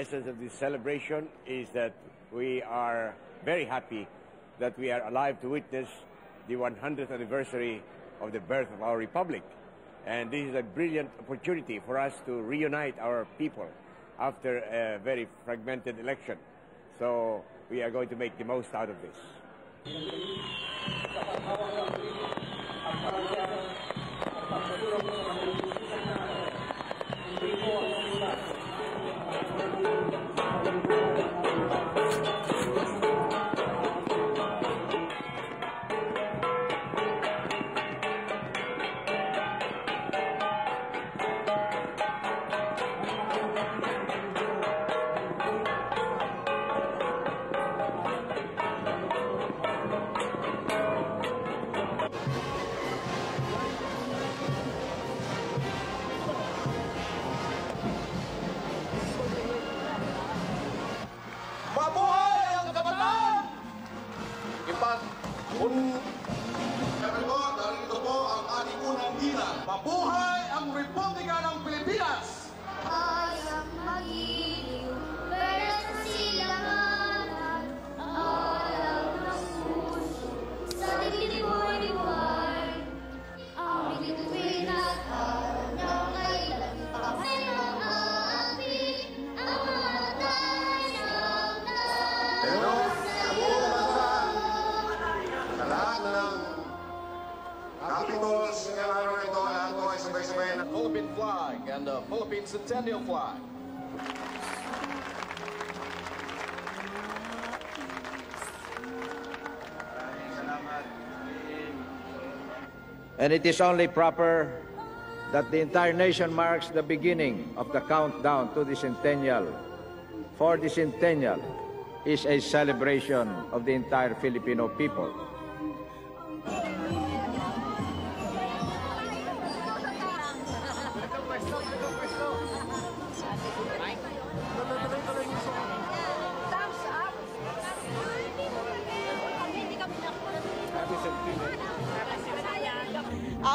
essence of this celebration is that we are very happy that we are alive to witness the 100th anniversary of the birth of our republic. And this is a brilliant opportunity for us to reunite our people after a very fragmented election. So we are going to make the most out of this. Ipag... Un... Siyempre po, narito po ang ating unang hina. Mabuhay ang Republika ng Pilipinas! Ay Philippine flag and the Philippine Centennial flag. And it is only proper that the entire nation marks the beginning of the countdown to the centennial. For the centennial is a celebration of the entire Filipino people.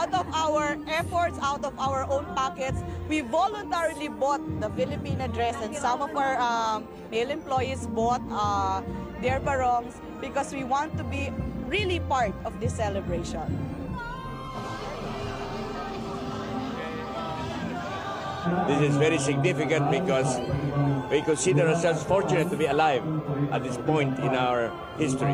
Out of our efforts, out of our own pockets, we voluntarily bought the Filipina dress and some of our um, male employees bought uh, their barongs because we want to be really part of this celebration. This is very significant because we consider ourselves fortunate to be alive at this point in our history.